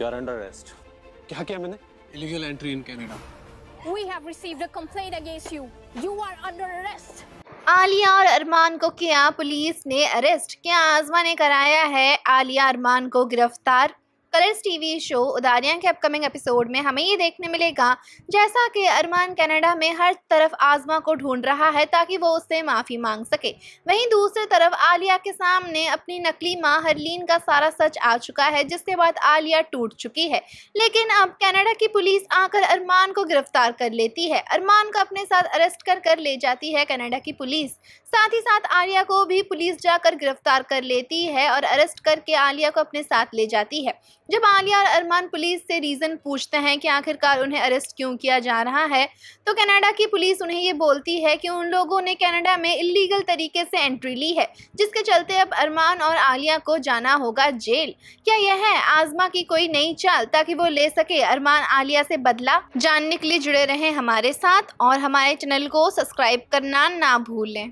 You are under arrest. क्या किया मैंने illegal entry in Canada. We have received a complaint against you. You are under arrest. Alia और अरमान को किया police ने अरेस्ट क्या आजमा ने कराया है आलिया अरमान को गिरफ़्तार कलर्स टीवी शो उदारियाँ के अपकमिंग एपिसोड में हमें ये देखने मिलेगा, जैसा कि अरमान कनाडा में हर तरफ़ आजमा को ढूंढ रहा है ताकि वो उससे माफ़ी मांग सके। वहीं दूसरी तरफ़ आलिया के सामने अपनी नकली माँ हरलीन का सारा सच आ चुका है, जिसके बाद आलिया टूट चुकी है। लेकिन अब कनाडा की पुलिस आकर अरमान को गिरफ़्तार कर लेती है। अरमान को अपने साथ अरेस्ट कर कर ले जाती है कनाडा की पुलिस। साथ ही साथ आलिया को भी पुलिस जाकर गिरफ़्तार कर लेती है और अरेस्ट करके आलिया को अपने साथ ले जाती है। जब आलिया और अरमान पुलिस से रीज़न पूछते हैं कि आखिरकार उन्हें अरेस्ट क्यों किया जा रहा है तो कनाडा की पुलिस उन्हें ये बोलती है कि उन लोगों ने कनाडा में इलीगल तरीके से एंट्री ली है, जिसके चलते अब अरमान और आलिया को जाना होगा जेल। क्या यह है आजमा की कोई नई चाल ताकि वो ले सके अरमान आलिया से बदला? जानने के लिए जुड़े रहें हमारे साथ और हमारे चैनल को सब्सक्राइब करना ना भूलें।